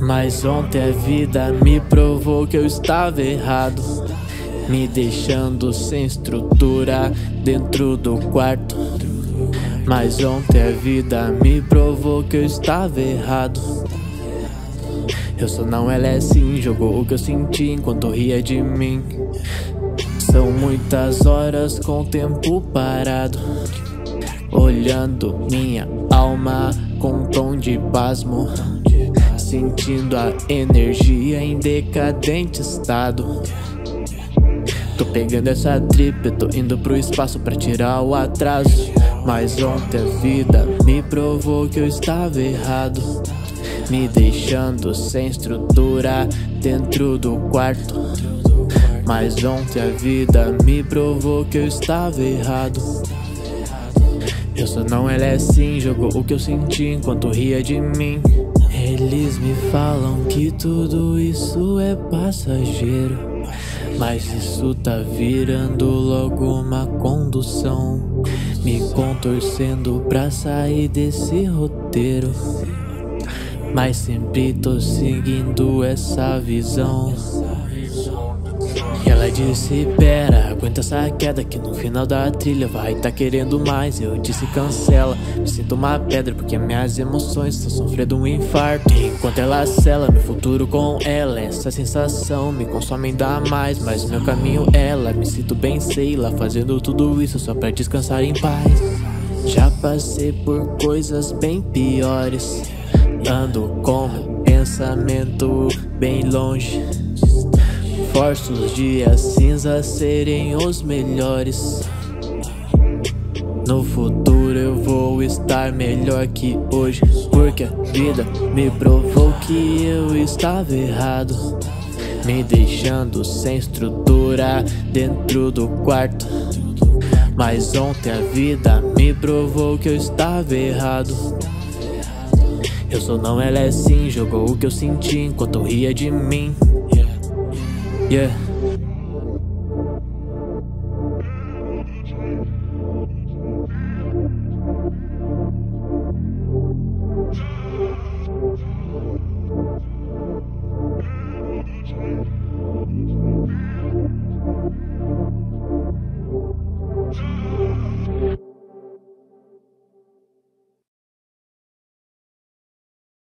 Mas ontem a vida me provou que eu estava errado. Me deixando sem estrutura dentro do quarto. Mas ontem a vida me provou que eu estava errado. Eu só não ela é assim, jogou o que eu senti enquanto ria de mim. São muitas horas com o tempo parado. Olhando minha alma com um tom de pasmo. Sentindo a energia em decadente estado. Tô pegando essa trip, tô indo pro espaço pra tirar o atraso. Mas ontem a vida me provou que eu estava errado. Me deixando sem estrutura dentro do quarto. Mas ontem a vida me provou que eu estava errado. Eu só não ela é assim, jogou o que eu senti enquanto ria de mim. Eles me falam que tudo isso é passageiro. Mas isso tá virando logo uma condução. Me contorcendo pra sair desse roteiro. Mas sempre tô seguindo essa visão. Disse: Pera, aguenta essa queda que no final da trilha vai tá querendo mais. Eu disse: Cancela. Me sinto uma pedra porque minhas emoções estão sofrendo um infarto. Enquanto ela cela meu futuro com ela, essa sensação me consome ainda mais. Mas meu caminho, ela, me sinto bem, sei lá, fazendo tudo isso só pra descansar em paz. Já passei por coisas bem piores. Ando com pensamento bem longe. Forço os dias cinzas serem os melhores. No futuro eu vou estar melhor que hoje. Porque a vida me provou que eu estava errado. Me deixando sem estrutura dentro do quarto. Mas ontem a vida me provou que eu estava errado. Eu sou não, ela é sim, jogou o que eu senti enquanto ria de mim. Yeah.